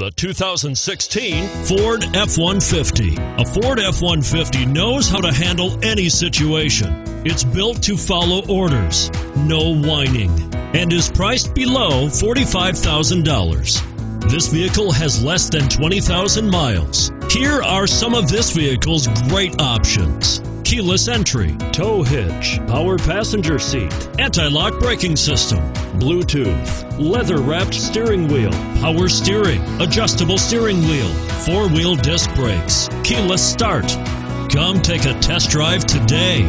The 2016 Ford F-150. A Ford F-150 knows how to handle any situation. It's built to follow orders, no whining, and is priced below $45,000. This vehicle has less than 20,000 miles. Here are some of this vehicle's great options keyless entry, tow hitch, power passenger seat, anti-lock braking system, Bluetooth, leather wrapped steering wheel, power steering, adjustable steering wheel, four wheel disc brakes, keyless start. Come take a test drive today.